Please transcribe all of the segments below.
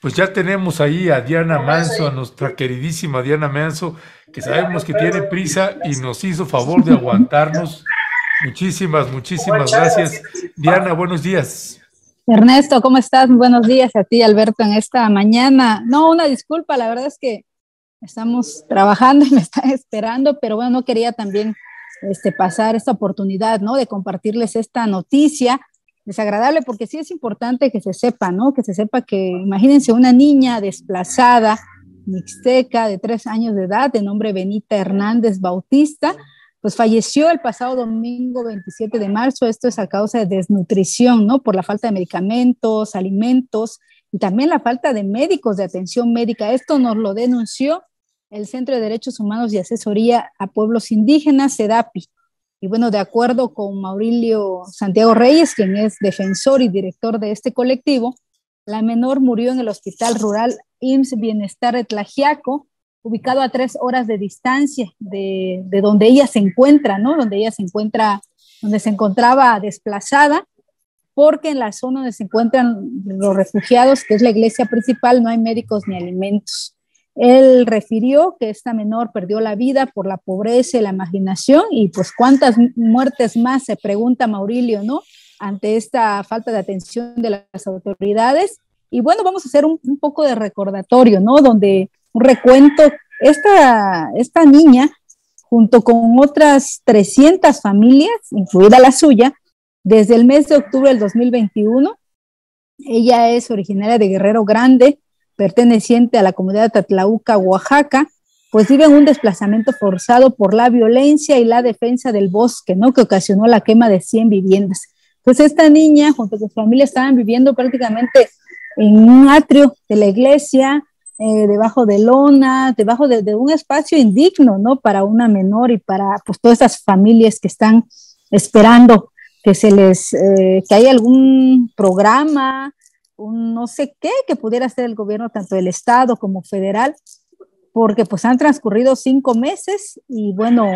pues ya tenemos ahí a Diana Manso, a nuestra queridísima Diana Manso, que sabemos que tiene prisa y nos hizo favor de aguantarnos. Muchísimas, muchísimas gracias. Diana, buenos días. Ernesto, ¿cómo estás? Buenos días a ti, Alberto, en esta mañana. No, una disculpa, la verdad es que estamos trabajando y me están esperando, pero bueno, no quería también este, pasar esta oportunidad, ¿no? De compartirles esta noticia desagradable, porque sí es importante que se sepa, ¿no? Que se sepa que, imagínense, una niña desplazada, mixteca, de tres años de edad, de nombre Benita Hernández Bautista, pues falleció el pasado domingo 27 de marzo. Esto es a causa de desnutrición, ¿no? Por la falta de medicamentos, alimentos y también la falta de médicos de atención médica. Esto nos lo denunció el Centro de Derechos Humanos y Asesoría a Pueblos Indígenas, CEDAPI. Y bueno, de acuerdo con Maurilio Santiago Reyes, quien es defensor y director de este colectivo, la menor murió en el Hospital Rural IMSS Bienestar de Tlajiaco, ubicado a tres horas de distancia de, de, donde ella se encuentra, ¿no? Donde ella se encuentra, donde se encontraba desplazada, porque en la zona donde se encuentran los refugiados, que es la iglesia principal, no hay médicos ni alimentos. Él refirió que esta menor perdió la vida por la pobreza y la imaginación y pues cuántas muertes más se pregunta Maurilio, ¿no? Ante esta falta de atención de las autoridades. Y bueno, vamos a hacer un, un poco de recordatorio, ¿no? Donde un recuento, esta, esta niña, junto con otras 300 familias, incluida la suya, desde el mes de octubre del 2021, ella es originaria de Guerrero Grande, perteneciente a la comunidad Tatlauca, Oaxaca, pues viven un desplazamiento forzado por la violencia y la defensa del bosque, ¿no? Que ocasionó la quema de 100 viviendas. Pues esta niña, junto con su familia, estaban viviendo prácticamente en un atrio de la iglesia, eh, debajo de lona, debajo de, de, un espacio indigno, ¿no? Para una menor y para, pues, todas estas familias que están esperando que se les, eh, que haya algún programa, un no sé qué que pudiera hacer el gobierno, tanto del Estado como federal, porque pues han transcurrido cinco meses y bueno,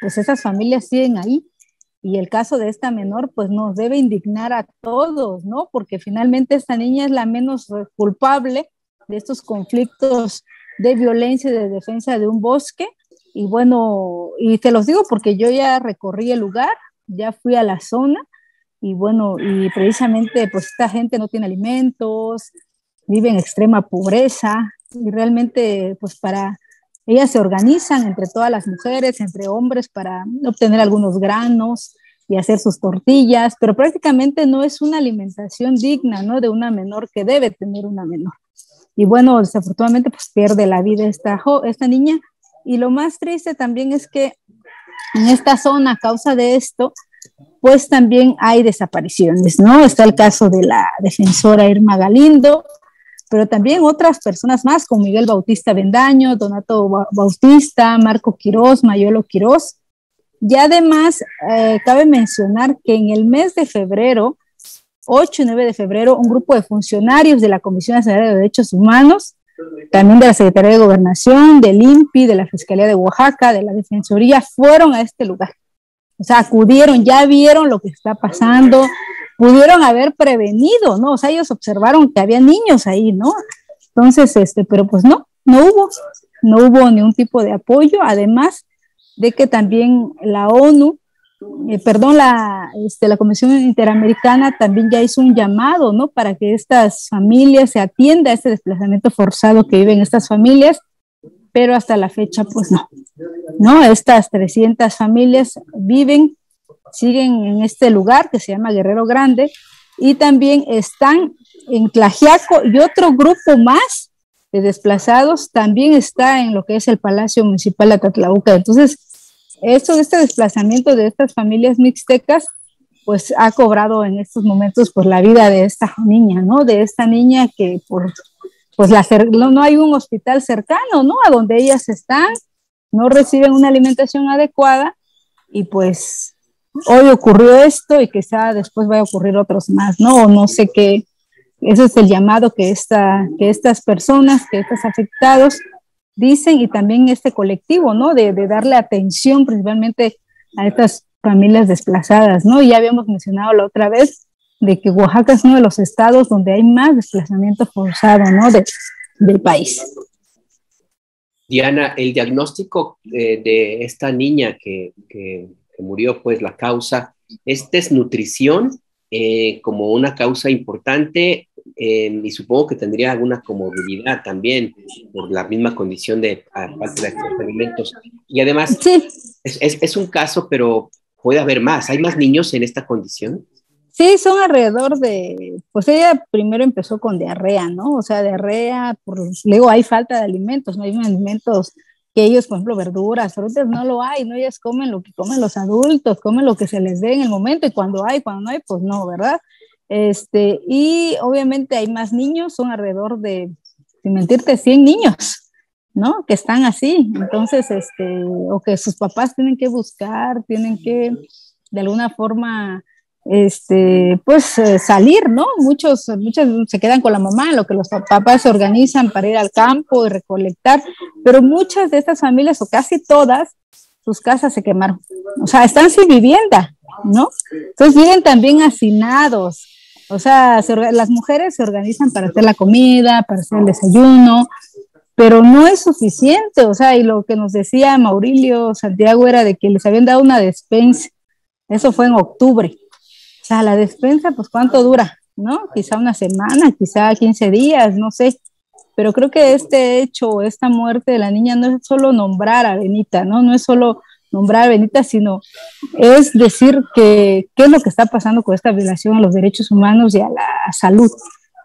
pues esas familias siguen ahí. Y el caso de esta menor pues nos debe indignar a todos, ¿no? Porque finalmente esta niña es la menos culpable de estos conflictos de violencia y de defensa de un bosque. Y bueno, y te los digo porque yo ya recorrí el lugar, ya fui a la zona y bueno, y precisamente pues esta gente no tiene alimentos, vive en extrema pobreza y realmente pues para ellas se organizan entre todas las mujeres, entre hombres para obtener algunos granos y hacer sus tortillas, pero prácticamente no es una alimentación digna, ¿no? De una menor que debe tener una menor. Y bueno, desafortunadamente pues pierde la vida esta, esta niña. Y lo más triste también es que en esta zona, a causa de esto, pues también hay desapariciones, ¿no? Está el caso de la defensora Irma Galindo, pero también otras personas más, como Miguel Bautista Bendaño, Donato Bautista, Marco Quirós, Mayolo Quirós. Y además, eh, cabe mencionar que en el mes de febrero, 8 y 9 de febrero, un grupo de funcionarios de la Comisión Nacional de Derechos Humanos, también de la Secretaría de Gobernación, del INPI, de la Fiscalía de Oaxaca, de la Defensoría, fueron a este lugar o sea, acudieron, ya vieron lo que está pasando, pudieron haber prevenido, ¿no? O sea, ellos observaron que había niños ahí, ¿no? Entonces, este, pero pues no, no hubo, no hubo ningún tipo de apoyo, además de que también la ONU, eh, perdón, la, este, la Comisión Interamericana también ya hizo un llamado, ¿no? Para que estas familias se atienda a este desplazamiento forzado que viven estas familias pero hasta la fecha pues no, ¿no? Estas 300 familias viven, siguen en este lugar que se llama Guerrero Grande y también están en Tlajiaco y otro grupo más de desplazados también está en lo que es el Palacio Municipal de Tatlauca. Entonces, esto, este desplazamiento de estas familias mixtecas, pues ha cobrado en estos momentos por la vida de esta niña, ¿no? De esta niña que por pues no, hay un hospital cercano, ¿no? A donde ellas están, no reciben una alimentación adecuada y pues hoy ocurrió esto y quizá después va a ocurrir otros más, ¿no? O no sé qué, ese es el llamado que, esta, que estas personas, que estos afectados dicen y también este colectivo, ¿no? De, de darle atención principalmente a estas familias desplazadas, ¿no? Ya habíamos mencionado la otra vez de que Oaxaca es uno de los estados donde hay más desplazamiento forzado, ¿no? del país. Diana, el diagnóstico de, esta niña que, murió, pues la causa es desnutrición eh, como una causa importante eh, y supongo que tendría alguna comorbilidad también por la misma condición de falta de alimentos. Y además, es, es, un caso, pero puede haber más. ¿Hay más niños en esta condición? Sí, son alrededor de, pues ella primero empezó con diarrea, ¿no? O sea, diarrea, por, luego hay falta de alimentos, no hay alimentos que ellos, por ejemplo, verduras, frutas, no lo hay, ¿no? Ellas comen lo que comen los adultos, comen lo que se les dé en el momento y cuando hay, cuando no hay, pues no, ¿verdad? Este, y obviamente hay más niños, son alrededor de, sin mentirte, 100 niños, ¿no? Que están así, entonces, este, o que sus papás tienen que buscar, tienen que, de alguna forma, este, pues eh, salir, ¿no? Muchos, muchos se quedan con la mamá, lo que los papás se organizan para ir al campo y recolectar, pero muchas de estas familias, o casi todas, sus casas se quemaron. O sea, están sin vivienda, ¿no? Entonces viven también hacinados. O sea, las mujeres se organizan para hacer la comida, para hacer el desayuno, pero no es suficiente. O sea, y lo que nos decía Maurilio Santiago era de que les habían dado una despensa. Eso fue en octubre sea, la despensa, pues cuánto dura, ¿no? Quizá una semana, quizá 15 días, no sé. Pero creo que este hecho, esta muerte de la niña no es solo nombrar a Benita, ¿no? No es solo nombrar a Benita, sino es decir que qué es lo que está pasando con esta violación a los derechos humanos y a la salud,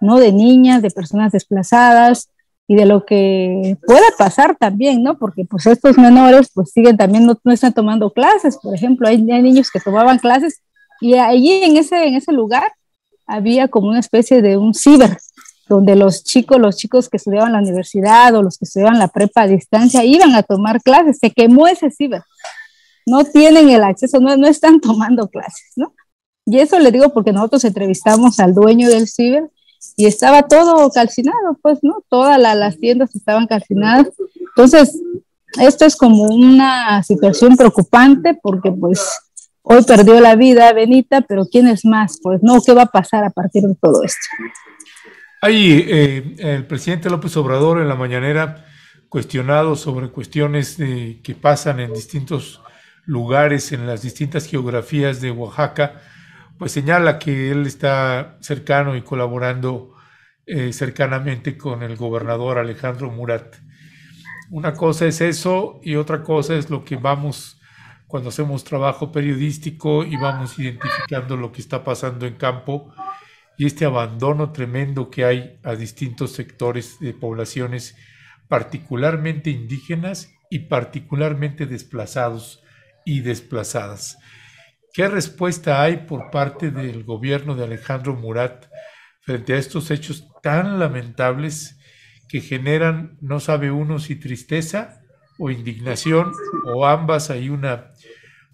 ¿no? De niñas, de personas desplazadas y de lo que pueda pasar también, ¿no? Porque pues estos menores pues siguen también, no, están tomando clases, por ejemplo, hay, hay niños que tomaban clases y allí en ese, en ese lugar había como una especie de un ciber, donde los chicos, los chicos que estudiaban la universidad o los que estudiaban la prepa a distancia iban a tomar clases. Se quemó ese ciber. No tienen el acceso, no, no están tomando clases, ¿no? Y eso le digo porque nosotros entrevistamos al dueño del ciber y estaba todo calcinado, pues, ¿no? Todas las tiendas estaban calcinadas. Entonces, esto es como una situación preocupante porque, pues, Hoy perdió la vida Benita, pero ¿quién es más? Pues no, ¿qué va a pasar a partir de todo esto? Ahí eh, el presidente López Obrador en la mañanera cuestionado sobre cuestiones que pasan en distintos lugares, en las distintas geografías de Oaxaca, pues señala que él está cercano y colaborando eh, cercanamente con el gobernador Alejandro Murat. Una cosa es eso y otra cosa es lo que vamos cuando hacemos trabajo periodístico y vamos identificando lo que está pasando en campo y este abandono tremendo que hay a distintos sectores de poblaciones, particularmente indígenas y particularmente desplazados y desplazadas. ¿Qué respuesta hay por parte del gobierno de Alejandro Murat frente a estos hechos tan lamentables que generan, no sabe uno si tristeza o indignación o ambas hay una,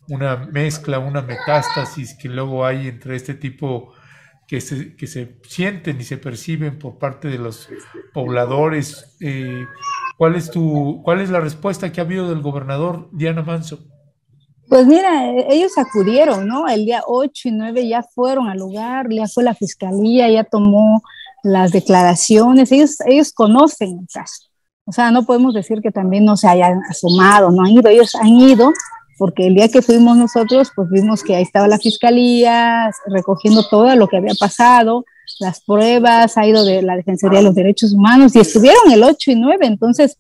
una mezcla, una metástasis que luego hay entre este tipo que se, que se sienten y se perciben por parte de los pobladores. Eh, ¿cuál, es tu, ¿Cuál es la respuesta que ha habido del gobernador Diana Manso? Pues mira, ellos acudieron, ¿no? El día 8 y 9 ya fueron al lugar, ya fue la fiscalía, ya tomó las declaraciones, ellos, ellos conocen el caso. O sea, no podemos decir que también no se hayan asomado, no han ido, ellos han ido, porque el día que fuimos nosotros, pues vimos que ahí estaba la fiscalía recogiendo todo lo que había pasado, las pruebas, ha ido de la Defensoría de los Derechos Humanos y estuvieron el 8 y 9, entonces,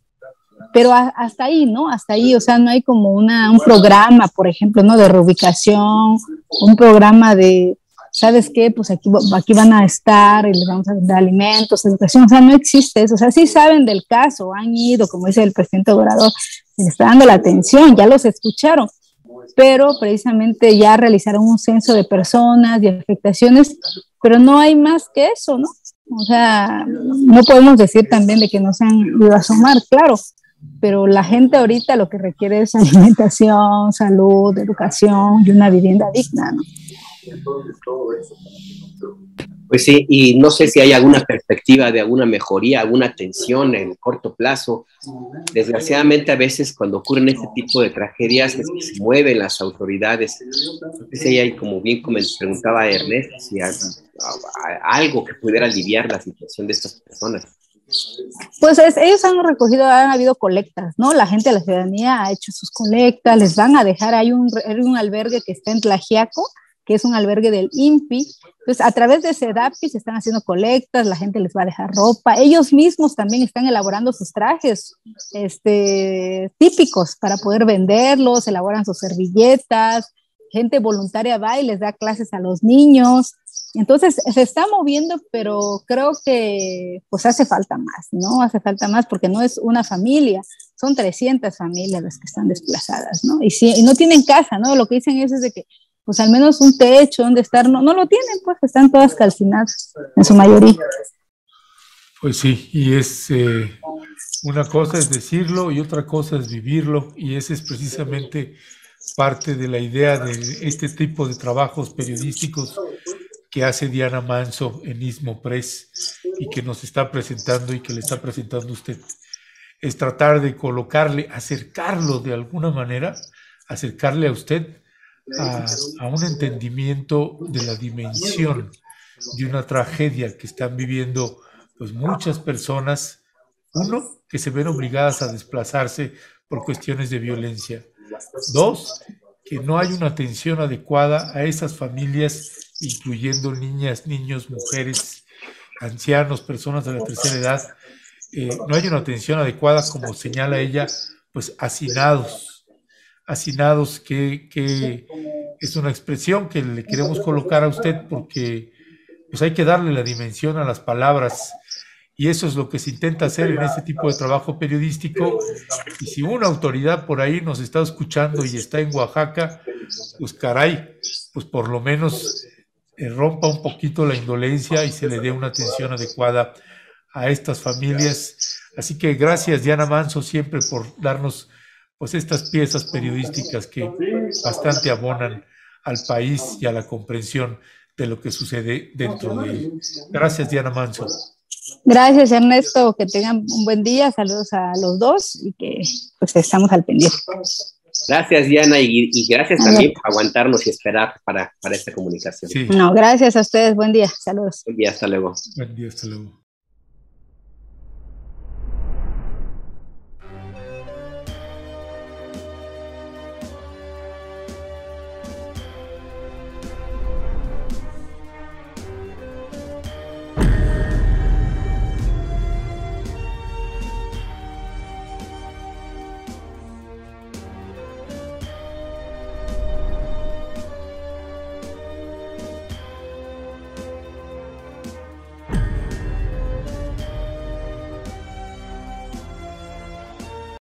pero hasta ahí, ¿no? Hasta ahí, o sea, no hay como una, un programa, por ejemplo, ¿no? De reubicación, un programa de, ¿sabes qué? Pues aquí, aquí van a estar y les vamos a dar alimentos, educación, o sea, no existe eso, o sea, sí saben del caso, han ido, como dice el presidente Obrador, les está dando la atención, ya los escucharon, pero precisamente ya realizaron un censo de personas, y afectaciones, pero no hay más que eso, ¿no? O sea, no podemos decir también de que no se han ido a sumar, claro, pero la gente ahorita lo que requiere es alimentación, salud, educación y una vivienda digna, ¿no? Pues sí, y no sé si hay alguna perspectiva de alguna mejoría, alguna atención en corto plazo. Desgraciadamente a veces cuando ocurren este tipo de tragedias es que se mueven las autoridades. Hay, como bien como preguntaba Ernesto, si hay algo que pudiera aliviar la situación de estas personas. Pues ellos han recogido, han habido colectas, ¿no? La gente la ciudadanía ha hecho sus colectas, les van a dejar, hay un, un albergue que está en Tlajiaco, que es un albergue del INPI. Entonces, a través de SEDAPI se están haciendo colectas, la gente les va a dejar ropa. Ellos mismos también están elaborando sus trajes este, típicos para poder venderlos, elaboran sus servilletas. Gente voluntaria va y les da clases a los niños. Entonces, se está moviendo, pero creo que pues hace falta más, ¿no? Hace falta más porque no es una familia, son 300 familias las que están desplazadas, ¿no? Y, si, no tienen casa, ¿no? Lo que dicen es, es de que pues al menos un techo donde estar, no, no lo tienen, pues están todas calcinadas en su mayoría. Pues sí, y es eh, una cosa es decirlo y otra cosa es vivirlo, y ese es precisamente parte de la idea de este tipo de trabajos periodísticos que hace Diana Manso en Ismo Press y que nos está presentando y que le está presentando usted. Es tratar de colocarle, acercarlo de alguna manera, acercarle a usted a, un entendimiento de la dimensión de una tragedia que están viviendo pues muchas personas, uno, que se ven obligadas a desplazarse por cuestiones de violencia, dos, que no hay una atención adecuada a esas familias, incluyendo niñas, niños, mujeres, ancianos, personas de la tercera edad, eh, no hay una atención adecuada, como señala ella, pues hacinados, hacinados, que, que, es una expresión que le queremos colocar a usted porque pues hay que darle la dimensión a las palabras y eso es lo que se intenta hacer en este tipo de trabajo periodístico. Y si una autoridad por ahí nos está escuchando y está en Oaxaca, pues caray, pues por lo menos eh, rompa un poquito la indolencia y se le dé una atención adecuada a estas familias. Así que gracias Diana Manso siempre por darnos pues estas piezas periodísticas que bastante abonan al país y a la comprensión de lo que sucede dentro de él. Gracias, Diana Manso. Gracias, Ernesto. Que tengan un buen día. Saludos a los dos y que pues estamos al pendiente. Gracias, Diana, y, gracias también por aguantarnos y esperar para, para esta comunicación. No, gracias a ustedes. Buen día. Saludos. Buen día, hasta luego. Buen día, hasta luego.